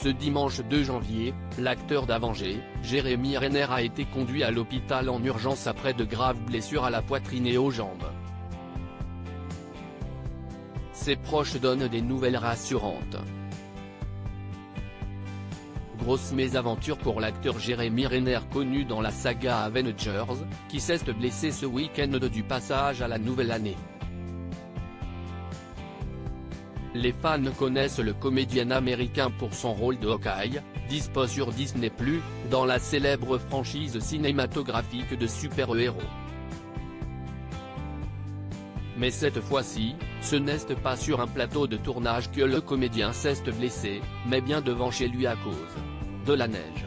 Ce dimanche 2 janvier, l'acteur d'Avengers, Jérémy Renner a été conduit à l'hôpital en urgence après de graves blessures à la poitrine et aux jambes. Ses proches donnent des nouvelles rassurantes. Grosse mésaventure pour l'acteur Jérémy Renner connu dans la saga Avengers, qui s'est blessé ce week-end du passage à la nouvelle année. Les fans connaissent le comédien américain pour son rôle de Hawkeye, dispo sur Disney+, dans la célèbre franchise cinématographique de super-héros. Mais cette fois-ci, ce n'est pas sur un plateau de tournage que le comédien s'est blessé, mais bien devant chez lui à cause de la neige.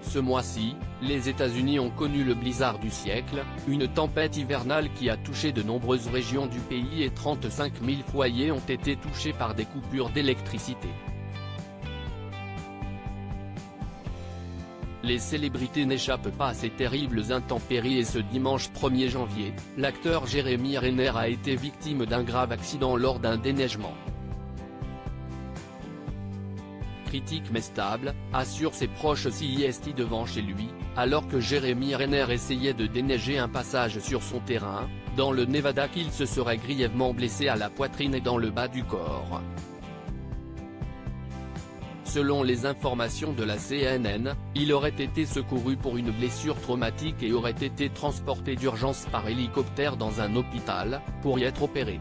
Ce mois-ci, les États-Unis ont connu le blizzard du siècle, une tempête hivernale qui a touché de nombreuses régions du pays et 35 000 foyers ont été touchés par des coupures d'électricité. Les célébrités n'échappent pas à ces terribles intempéries et ce dimanche 1er janvier, l'acteur Jérémy Renner a été victime d'un grave accident lors d'un déneigement. Critique mais stable, assure ses proches CIST devant chez lui, alors que Jérémy Renner essayait de déneiger un passage sur son terrain, dans le Nevada qu'il se serait grièvement blessé à la poitrine et dans le bas du corps. Selon les informations de la CNN, il aurait été secouru pour une blessure traumatique et aurait été transporté d'urgence par hélicoptère dans un hôpital, pour y être opéré.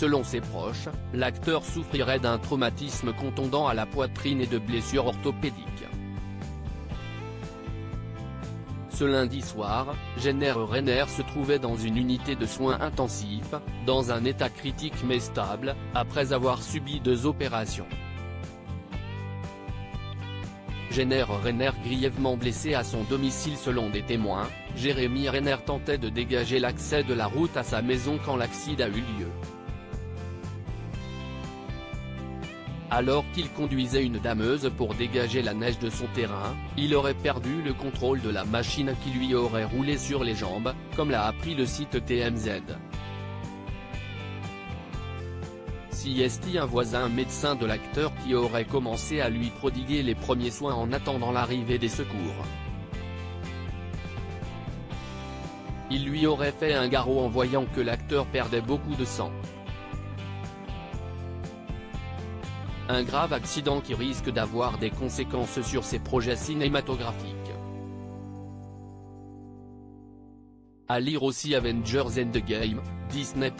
Selon ses proches, l'acteur souffrirait d'un traumatisme contondant à la poitrine et de blessures orthopédiques. Ce lundi soir, Jenner Renner se trouvait dans une unité de soins intensifs, dans un état critique mais stable, après avoir subi deux opérations. Jenner Renner grièvement blessé à son domicile selon des témoins, Jérémy Renner tentait de dégager l'accès de la route à sa maison quand l'accident a eu lieu. Alors qu'il conduisait une dameuse pour dégager la neige de son terrain, il aurait perdu le contrôle de la machine qui lui aurait roulé sur les jambes, comme l'a appris le site TMZ. CST un voisin médecin de l'acteur qui aurait commencé à lui prodiguer les premiers soins en attendant l'arrivée des secours? Il lui aurait fait un garrot en voyant que l'acteur perdait beaucoup de sang. Un grave accident qui risque d'avoir des conséquences sur ses projets cinématographiques. À lire aussi Avengers Endgame, Disney+,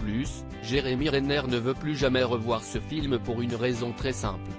Jérémy Renner ne veut plus jamais revoir ce film pour une raison très simple.